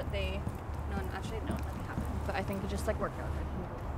but they, no, actually, no, nothing happened. But I think it just like worked out good.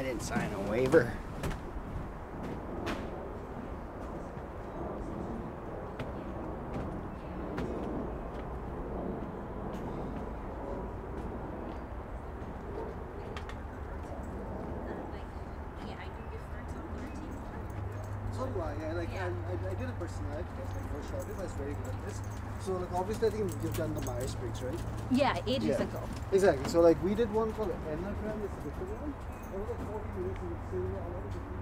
It. didn't sign a waiver. So do I. Yeah, like I, I, I did a personality test like for short. I was very good at this. So like obviously I think you've done the Myers Briggs, right? Yeah, ages Yeah. ago. Exactly. So like we did one called Enneagram. It's a different one. And we're called.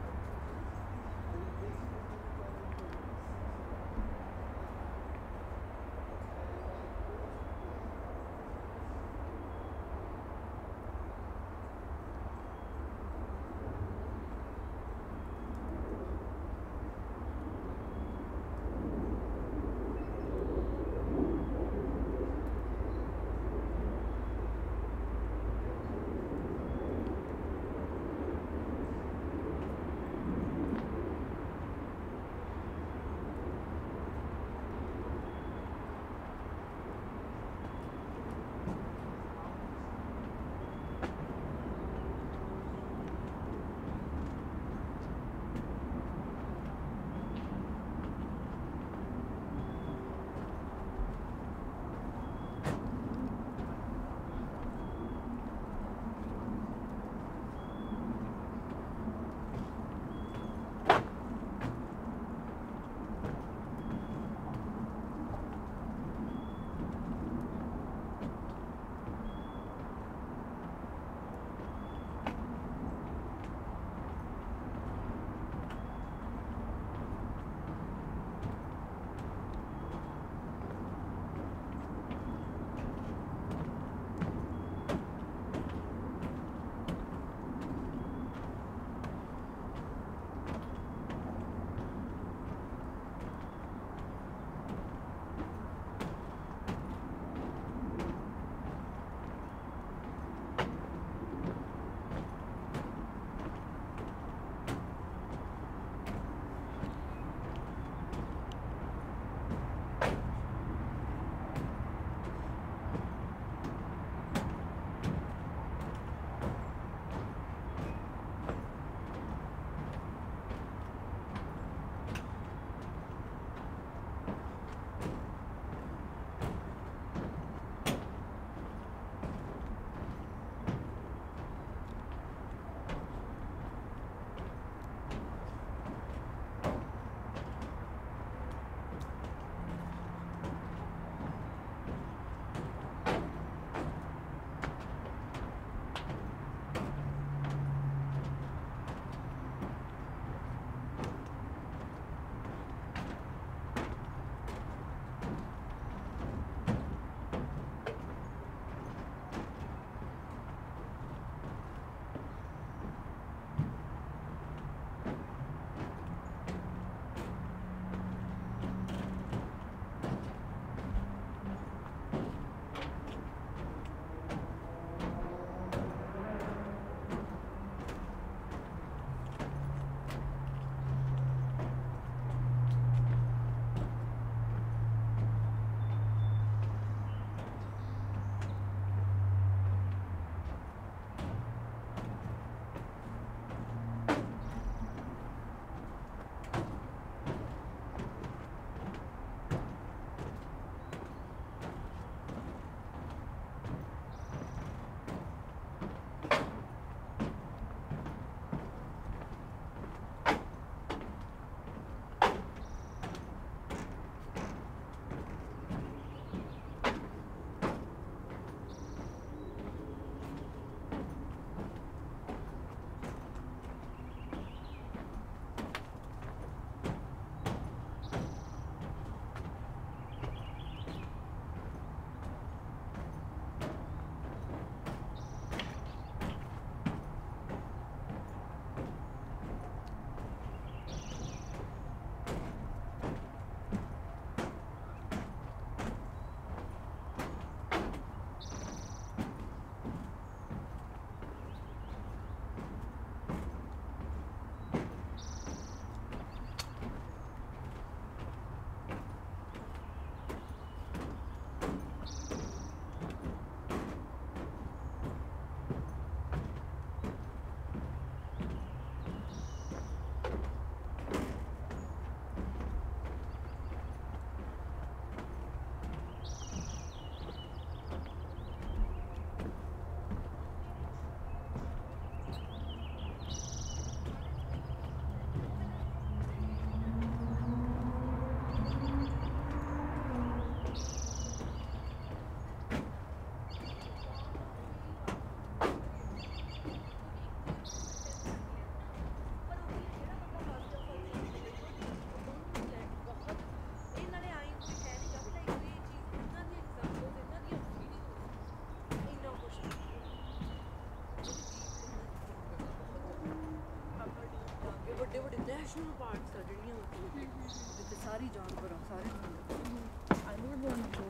Additional part suddenly होती है सारी जानवरों सारे जानवरों I would want to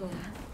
go